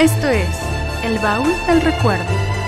Esto es El Baúl del Recuerdo.